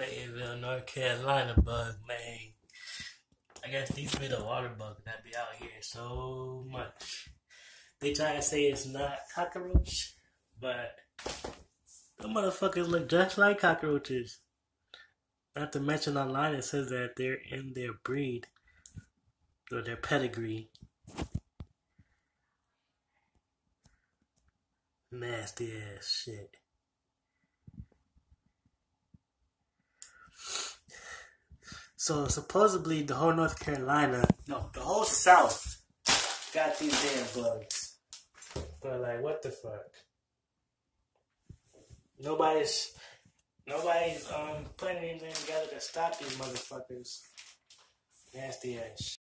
Fayetteville, North Carolina bug, man. I guess these be the water bugs that be out here so much. They try to say it's not cockroach, but the motherfuckers look just like cockroaches. Not to mention online it says that they're in their breed or their pedigree. Nasty ass shit. So supposedly the whole North Carolina, no, the whole South got these damn bugs. But like, what the fuck? Nobody's, nobody's um putting anything together to stop these motherfuckers. Nasty ass.